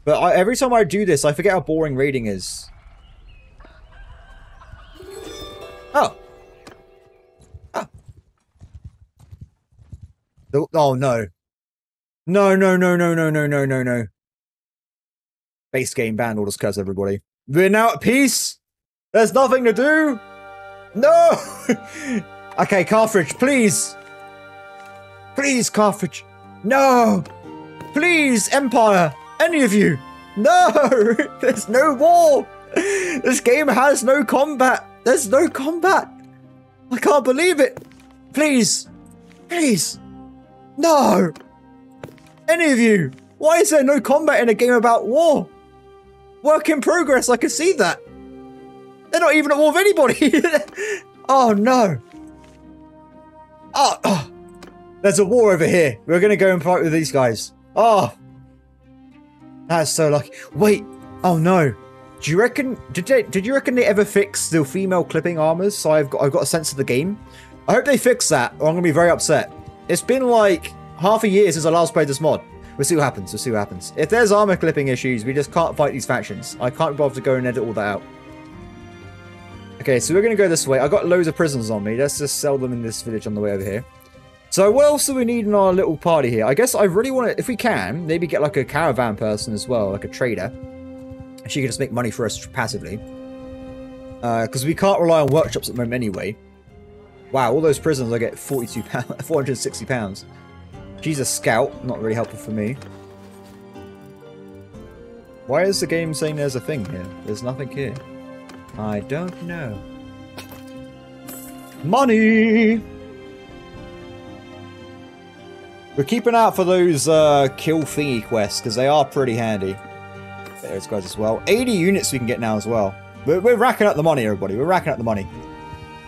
But I, every time I do this, I forget how boring raiding is. Oh. Oh. Oh, no. No, no, no, no, no, no, no, no, no. Base game banned, all this curse everybody. We're now at peace. There's nothing to do. No! okay, Carthage, please! Please, Carthage! No! Please, Empire! Any of you! No! There's no war! This game has no combat! There's no combat! I can't believe it! Please! Please! No! Any of you! Why is there no combat in a game about war? Work in progress, I can see that! They're not even at war with anybody. oh no. Oh, oh, there's a war over here. We're gonna go and fight with these guys. Oh, that's so lucky. Wait. Oh no. Do you reckon? Did they? Did you reckon they ever fix the female clipping armors? So I've got I've got a sense of the game. I hope they fix that, or I'm gonna be very upset. It's been like half a year since I last played this mod. We'll see what happens. We'll see what happens. If there's armor clipping issues, we just can't fight these factions. I can't bother to go and edit all that out. Okay, so we're going to go this way. i got loads of prisoners on me. Let's just sell them in this village on the way over here. So what else do we need in our little party here? I guess I really want to, if we can, maybe get like a caravan person as well, like a trader. She can just make money for us passively. Because uh, we can't rely on workshops at the moment anyway. Wow, all those prisoners I get 42 pounds, 460 pounds. She's a scout, not really helpful for me. Why is the game saying there's a thing here? There's nothing here. I don't know. Money! We're keeping out for those uh, kill thingy quests, because they are pretty handy. There's guys as well. 80 units we can get now as well. We're, we're racking up the money, everybody. We're racking up the money.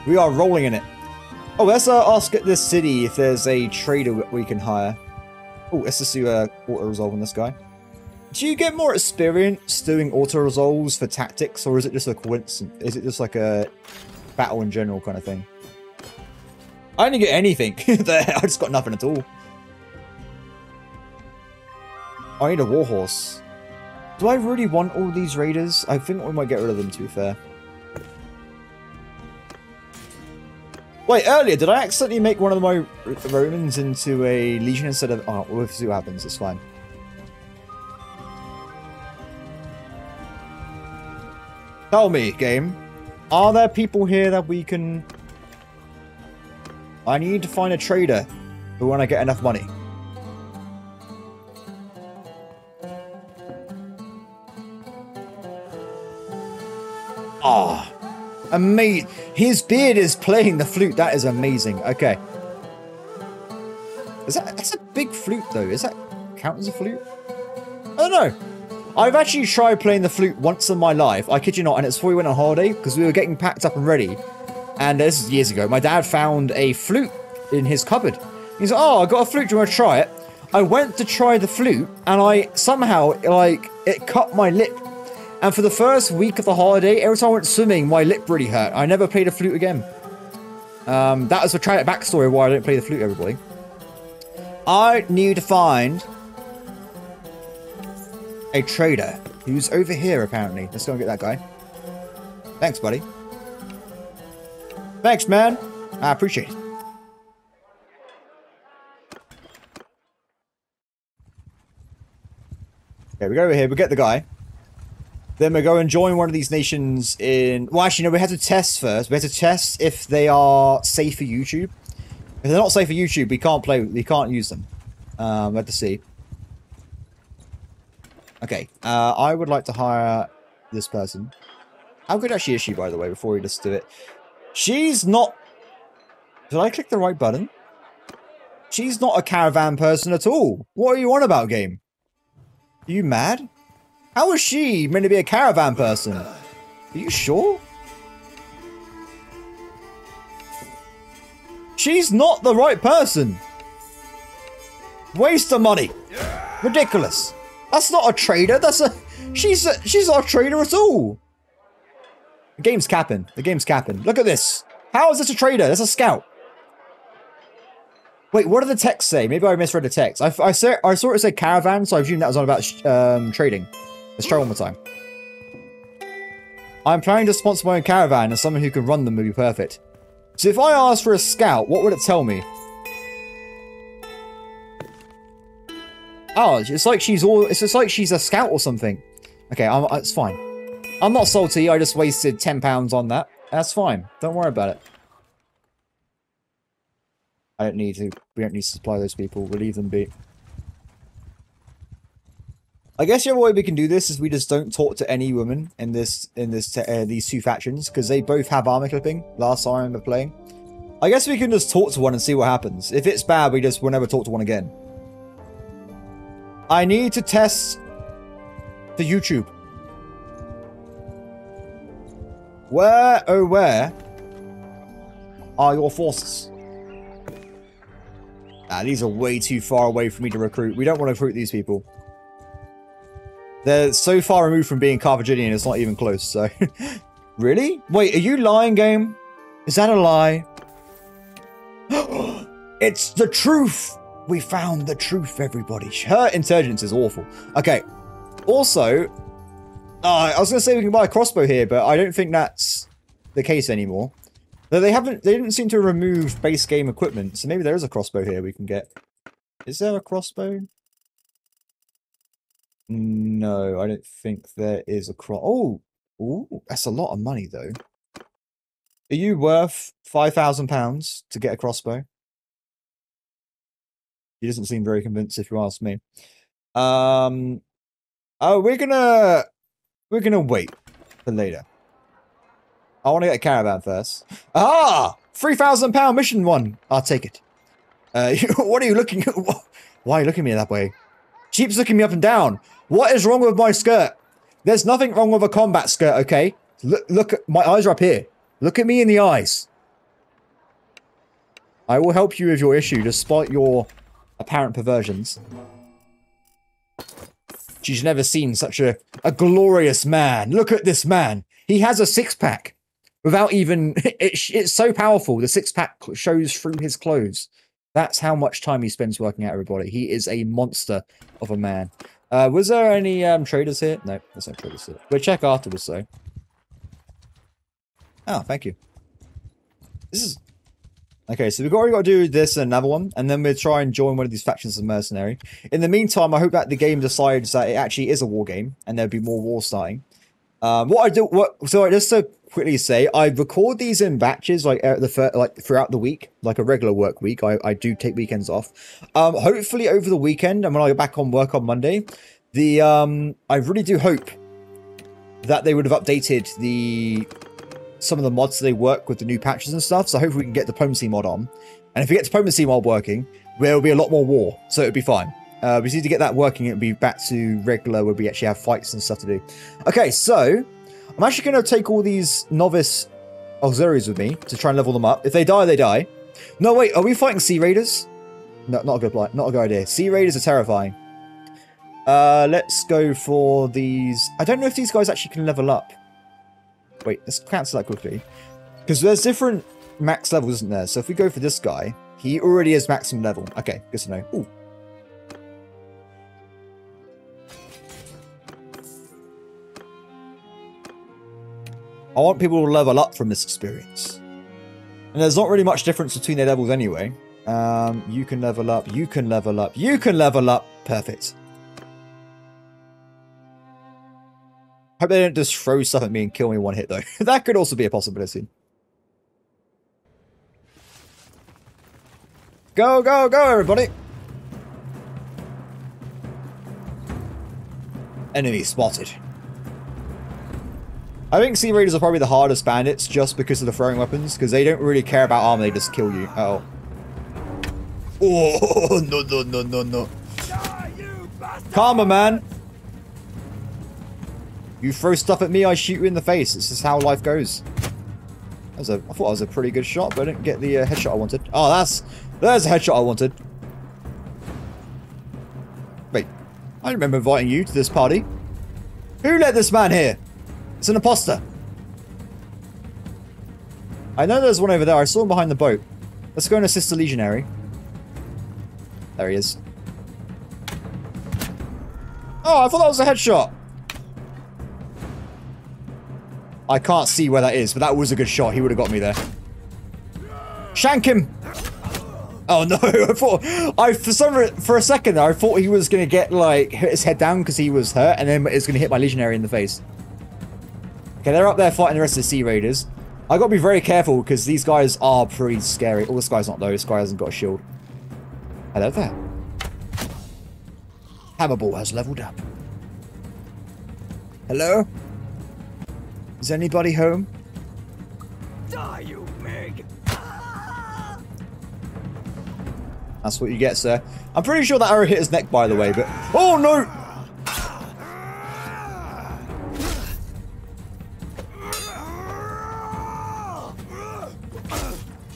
We are rolling in it. Oh, let's uh, ask at this city if there's a trader we can hire. Oh, let's just do uh, auto-resolve on this guy. Do you get more experience doing auto resolves for tactics, or is it just a coincidence? Is it just like a battle in general kind of thing? I didn't get anything there. I just got nothing at all. I need a warhorse. Do I really want all these raiders? I think we might get rid of them, to be fair. Wait, earlier, did I accidentally make one of my Romans into a legion instead of... Oh, we'll see what happens, it's fine. Tell me, game. Are there people here that we can... I need to find a trader who when I get enough money. Ah, oh, amazing. His beard is playing the flute. That is amazing. Okay. Is that, that's a big flute though. Is that count as a flute? I don't know. I've actually tried playing the flute once in my life. I kid you not. And it's before we went on holiday because we were getting packed up and ready. And this is years ago. My dad found a flute in his cupboard. He's like, oh, I got a flute. Do you want to try it? I went to try the flute and I somehow, like, it cut my lip and for the first week of the holiday, every time I went swimming, my lip really hurt. I never played a flute again. Um, that was the tragic backstory why I don't play the flute, everybody. I need to find a trader who's over here, apparently. Let's go and get that guy. Thanks, buddy. Thanks, man. I appreciate it. Okay, we go over here. We get the guy. Then we go and join one of these nations in... Well, actually, no, we have to test first. We have to test if they are safe for YouTube. If they're not safe for YouTube, we can't play... We can't use them. Um, we have to see. Okay, uh, I would like to hire this person. How good actually is she, by the way, before we just do it? She's not... Did I click the right button? She's not a caravan person at all. What are you on about, game? Are you mad? How is she meant to be a caravan person? Are you sure? She's not the right person. Waste of money. Ridiculous. That's not a trader. That's a... She's a, she's not a trader at all. The game's capping. The game's capping. Look at this. How is this a trader? That's a scout. Wait, what did the text say? Maybe I misread the text. I, I, saw, I saw it say caravan, so I assumed that was on about um, trading. Let's try one more time. I'm planning to sponsor my own caravan and someone who can run them would be perfect. So if I ask for a scout, what would it tell me? Oh, it's like she's all. It's just like she's a scout or something. Okay, I'm, uh, it's fine. I'm not salty. I just wasted ten pounds on that. That's fine. Don't worry about it. I don't need to. We don't need to supply those people. We'll leave them be. I guess the other way we can do this is we just don't talk to any women in this in this uh, these two factions because they both have armor clipping. Last time I remember playing, I guess we can just talk to one and see what happens. If it's bad, we just will never talk to one again. I need to test the YouTube. Where, oh where, are your forces? Ah, these are way too far away for me to recruit. We don't want to recruit these people. They're so far removed from being Carthaginian, it's not even close, so... really? Wait, are you lying, game? Is that a lie? it's the truth! We found the truth, everybody. Her intelligence is awful. Okay. Also, uh, I was going to say we can buy a crossbow here, but I don't think that's the case anymore. Though they haven't, they didn't seem to remove base game equipment, so maybe there is a crossbow here we can get. Is there a crossbow? No, I don't think there is a cross. Oh, ooh, that's a lot of money though. Are you worth five thousand pounds to get a crossbow? He doesn't seem very convinced, if you ask me. Um, oh, we're gonna we're gonna wait for later. I want to get a caravan first. Ah, three thousand pound mission one. I'll take it. Uh, what are you looking? At? Why are you looking at me that way? Sheep's looking me up and down. What is wrong with my skirt? There's nothing wrong with a combat skirt, okay? Look, look, my eyes are up here. Look at me in the eyes. I will help you with your issue, despite your apparent perversions. She's never seen such a, a glorious man. Look at this man. He has a six-pack. Without even... It, it's so powerful. The six-pack shows through his clothes. That's how much time he spends working out everybody. He is a monster of a man. Uh, was there any um, traders here? No, there's no traders here. We'll check afterwards, though. Oh, thank you. This is... Okay, so we've already got to do this and another one, and then we'll try and join one of these factions as a mercenary. In the meantime, I hope that the game decides that it actually is a war game, and there'll be more war starting. Um, what I do, what, so just to quickly say I record these in batches, like the fir- like throughout the week, like a regular work week. I, I do take weekends off. Um, hopefully over the weekend, and when I go back on work on Monday, the um, I really do hope that they would have updated the some of the mods they work with the new patches and stuff. So hopefully we can get the diplomacy mod on, and if we get diplomacy mod working, there will be a lot more war, so it'll be fine. Uh, we just need to get that working. It'll be back to regular where we actually have fights and stuff to do. Okay, so I'm actually going to take all these novice auxiliaries with me to try and level them up. If they die, they die. No, wait, are we fighting Sea Raiders? No, not a good plan. not a good idea. Sea Raiders are terrifying. Uh, let's go for these. I don't know if these guys actually can level up. Wait, let's cancel that quickly. Because there's different max levels, isn't there? So if we go for this guy, he already is maximum level. Okay, good to know. Ooh. I want people to level up from this experience. And there's not really much difference between their levels anyway. Um, you can level up, you can level up, you can level up. Perfect. Hope they don't just throw stuff at me and kill me one hit though. that could also be a possibility. Go, go, go, everybody! Enemy spotted. I think Sea Raiders are probably the hardest bandits just because of the throwing weapons, because they don't really care about armor, they just kill you. Oh. Oh, no, no, no, no, no. Karma, man. You throw stuff at me, I shoot you in the face. This is how life goes. That was a, I thought that was a pretty good shot, but I didn't get the uh, headshot I wanted. Oh, that's... There's a headshot I wanted. Wait. I remember inviting you to this party. Who let this man here? It's an imposter. I know there's one over there. I saw him behind the boat. Let's go and assist the legionary. There he is. Oh, I thought that was a headshot. I can't see where that is, but that was a good shot. He would have got me there. Shank him! Oh no, I thought I for some for a second I thought he was gonna get like hit his head down because he was hurt, and then it's gonna hit my legionary in the face. Okay, they're up there fighting the rest of the Sea Raiders. I gotta be very careful because these guys are pretty scary. Oh, this guy's not though. This guy hasn't got a shield. Hello there. Hammerball has leveled up. Hello? Is anybody home? Die, you Meg! That's what you get, sir. I'm pretty sure that arrow hit his neck, by the way, but... Oh, no!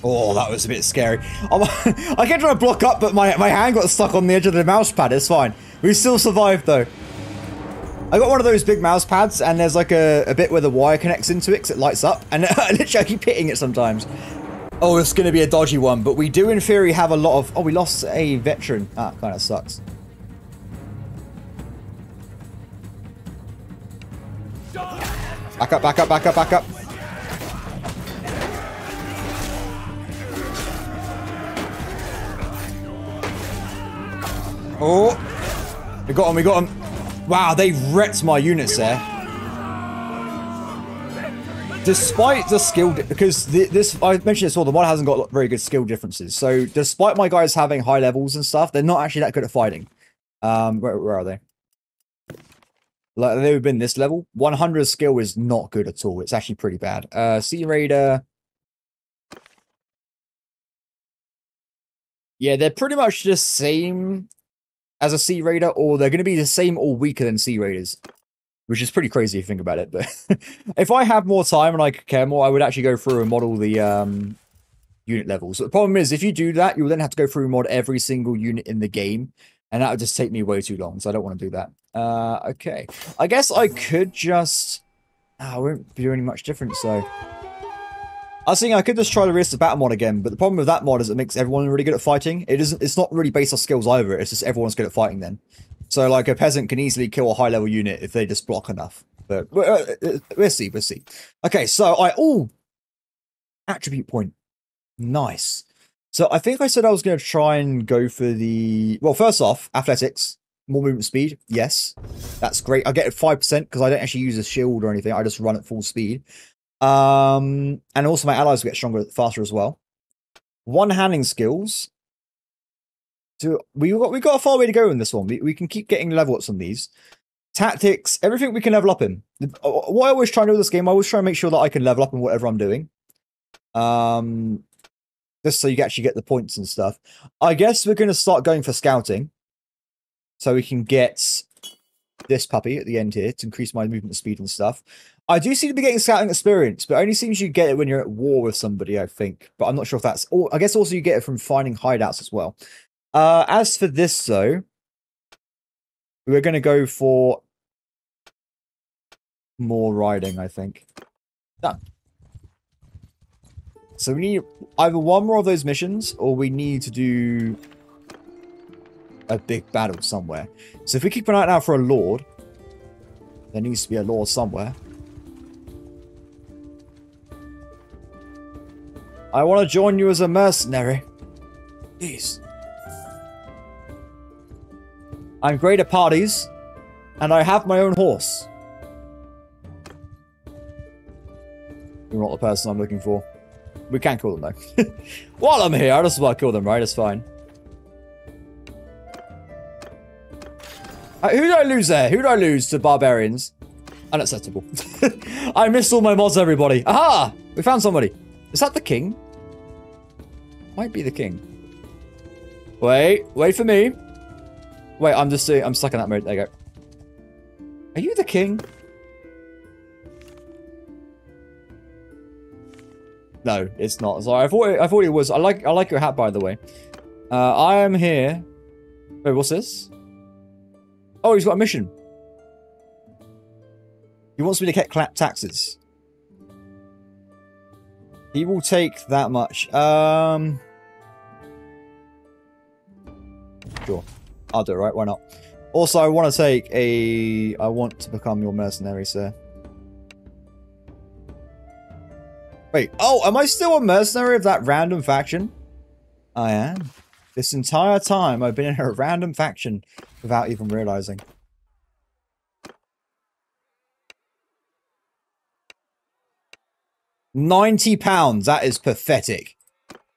Oh, that was a bit scary. I kept trying to block up, but my, my hand got stuck on the edge of the mouse pad. It's fine. We still survived, though. I got one of those big mouse pads, and there's like a, a bit where the wire connects into it because it lights up, and literally I keep hitting it sometimes. Oh, it's going to be a dodgy one, but we do in theory have a lot of... Oh, we lost a veteran. That kind of sucks. Back up, back up, back up, back up. Oh! We got him, we got him. Wow, they wrecked my units there. Despite the skill, because the, this, I mentioned this all, the mod hasn't got very good skill differences. So despite my guys having high levels and stuff, they're not actually that good at fighting. Um, where, where are they? Like, they've been this level. 100 skill is not good at all. It's actually pretty bad. Uh, Sea Raider. Yeah, they're pretty much the same as a Sea Raider, or they're going to be the same or weaker than Sea Raiders, which is pretty crazy if you think about it. But if I have more time and I could care more, I would actually go through and model the um, unit levels. But the problem is, if you do that, you'll then have to go through and mod every single unit in the game, and that would just take me way too long, so I don't want to do that. Uh, okay. I guess I could just... Oh, I won't be doing much difference, though. I was thinking I could just try the the Battle mod again, but the problem with that mod is it makes everyone really good at fighting. It isn't. It's not really based on skills either. It's just everyone's good at fighting then. So like a peasant can easily kill a high level unit if they just block enough. But uh, uh we'll see. We'll see. Okay, so I all attribute point, nice. So I think I said I was going to try and go for the well. First off, athletics, more movement speed. Yes, that's great. I get it five percent because I don't actually use a shield or anything. I just run at full speed. Um, and also my allies get stronger faster as well. One handing skills. So we got we got a far way to go in this one. We, we can keep getting level ups on these. Tactics, everything we can level up in. Uh, what I always try to do with this game, I always try to make sure that I can level up in whatever I'm doing. Um, just so you actually get the points and stuff. I guess we're going to start going for scouting. So we can get this puppy at the end here to increase my movement speed and stuff. I do seem to be getting scouting experience, but only seems you get it when you're at war with somebody, I think. But I'm not sure if that's... Or I guess also you get it from finding hideouts as well. Uh, as for this, though, we're going to go for more riding, I think. Done. So we need either one more of those missions, or we need to do a big battle somewhere. So if we keep an eye out for a lord, there needs to be a lord somewhere. I want to join you as a mercenary. Please. I'm great at parties, and I have my own horse. You're not the person I'm looking for. We can't kill them though. While I'm here, I just want to kill them, right? It's fine. Uh, who did I lose there? Who did I lose to barbarians? Unacceptable. I missed all my mods, everybody. Aha! We found somebody. Is that the king? Might be the king. Wait, wait for me. Wait, I'm just I'm stuck in that mode. There you go. Are you the king? No, it's not. Sorry, I thought it, I thought it was. I like I like your hat by the way. Uh, I am here. Wait, what's this? Oh, he's got a mission. He wants me to get clap taxes. He will take that much. Um, sure, I'll do it. Right? Why not? Also, I want to take a. I want to become your mercenary, sir. Wait, oh, am I still a mercenary of that random faction? I am. This entire time, I've been in a random faction without even realizing. Ninety pounds. That is pathetic.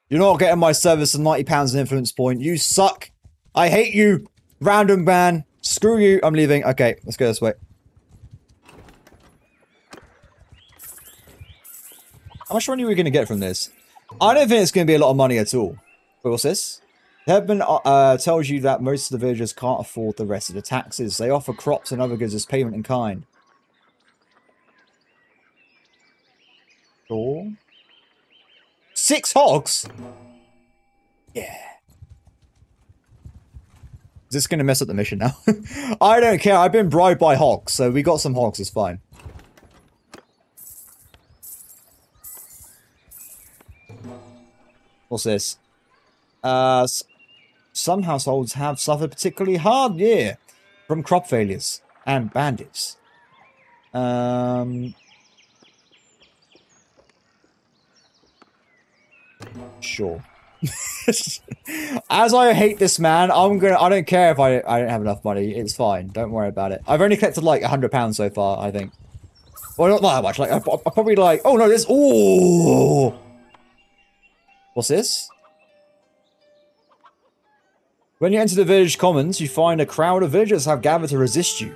You're not getting my service for ninety pounds an influence point. You suck. I hate you. Random ban. Screw you. I'm leaving. Okay, let's go this way. How much money are we going to get from this? I don't think it's going to be a lot of money at all. What's this? Headman uh, uh, tells you that most of the villagers can't afford the rest of the taxes. They offer crops and other goods as payment in kind. Sure. Six hogs? Yeah. Is this going to mess up the mission now? I don't care. I've been bribed by hogs, so we got some hogs. It's fine. What's this? Uh, some households have suffered particularly hard year from crop failures and bandits. Um, sure. As I hate this man, I'm gonna. I don't care if I I don't have enough money. It's fine. Don't worry about it. I've only collected like a hundred pounds so far. I think. Well, not that much. Like I, I probably like. Oh no, this. Oh. What's this? When you enter the village commons, you find a crowd of villagers have gathered to resist you.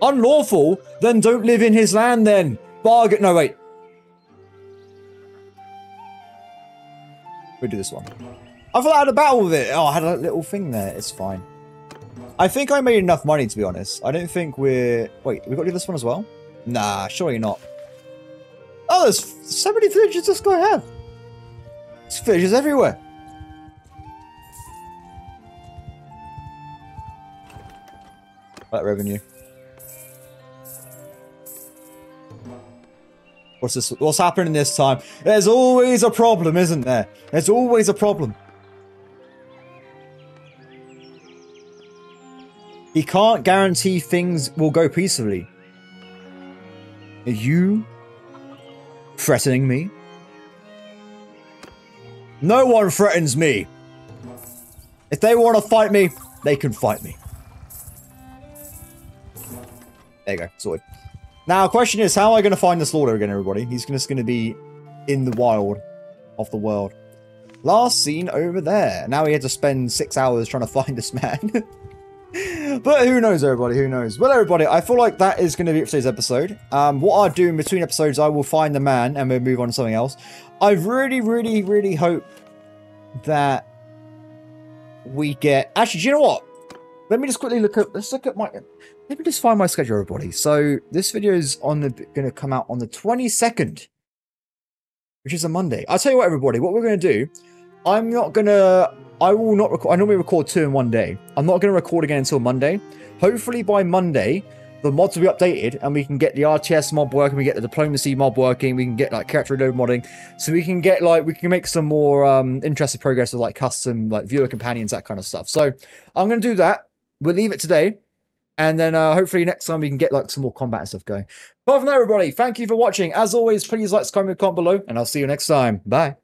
Unlawful? Then don't live in his land then. Bargain. No, wait. We do this one. I thought I had a battle with it. Oh, I had a little thing there. It's fine. I think I made enough money, to be honest. I don't think we're... Wait, we got to do this one as well? Nah, surely not. Oh, there's so many villages this guy have. There's fishes everywhere. That revenue. What's this? What's happening this time? There's always a problem, isn't there? There's always a problem. He can't guarantee things will go peacefully. Are you threatening me? No one threatens me. If they want to fight me, they can fight me. There you go, sorted. Now, the question is, how am I going to find this Lord again, everybody? He's just going to be in the wild of the world. Last seen over there. Now he had to spend six hours trying to find this man. but who knows, everybody? Who knows? Well, everybody, I feel like that is going to be it for today's episode. Um, what I'll do in between episodes, I will find the man and we'll move on to something else. I really, really, really hope that we get... Actually, do you know what? Let me just quickly look at... Let's look at my... Let me just find my schedule, everybody. So this video is on the going to come out on the 22nd, which is a Monday. I'll tell you what, everybody. What we're going to do, I'm not going to... I will not record... I normally record two in one day. I'm not going to record again until Monday. Hopefully by Monday, the mods will be updated and we can get the RTS mod working, we get the diplomacy mod working, we can get like character reload modding, so we can get like we can make some more um interesting progress with like custom like viewer companions, that kind of stuff. So I'm gonna do that. We'll leave it today. And then uh, hopefully next time we can get like some more combat and stuff going. Apart from that, everybody, thank you for watching. As always, please like, comment, comment below, and I'll see you next time. Bye.